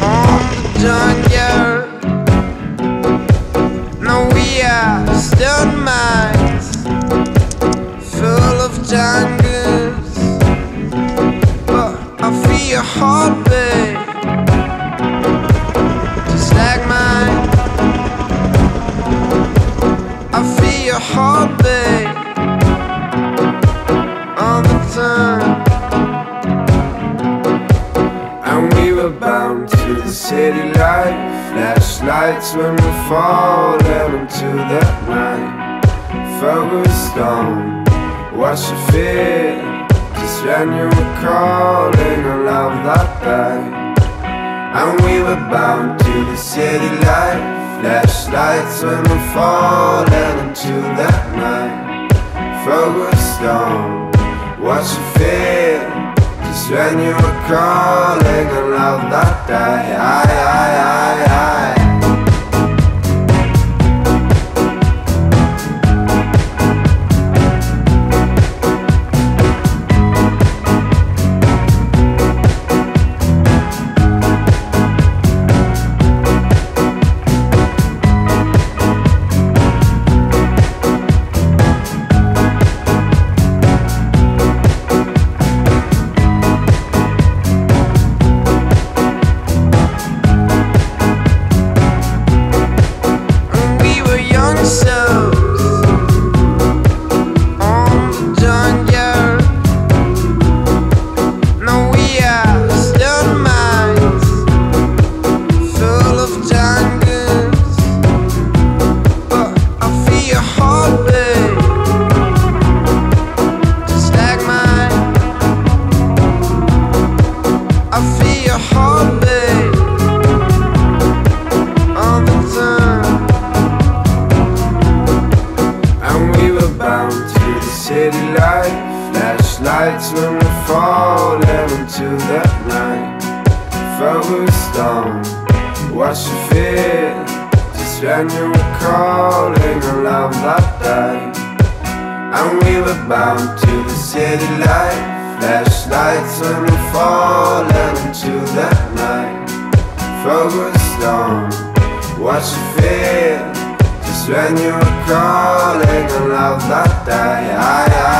on the jungle. Now we are stone full of jungles, but I feel your heartbeat just like mine. I feel your heartbeat. City light Flashlights when we're falling into that night. Focused on what you feel? Just when you were calling I love that day And we were bound to the city light Flashlights when we're falling into that night. Focused on what you feel? Just when you were calling I love that day I, I, I, were bound to the city light Flashlights when we fall into the night. Focused on what you feel Just when you were calling I love that day And we were bound to the city light Flashlights when we fall into the night. Focused on what you feel just when you were calling, I love that. I, I, I, I.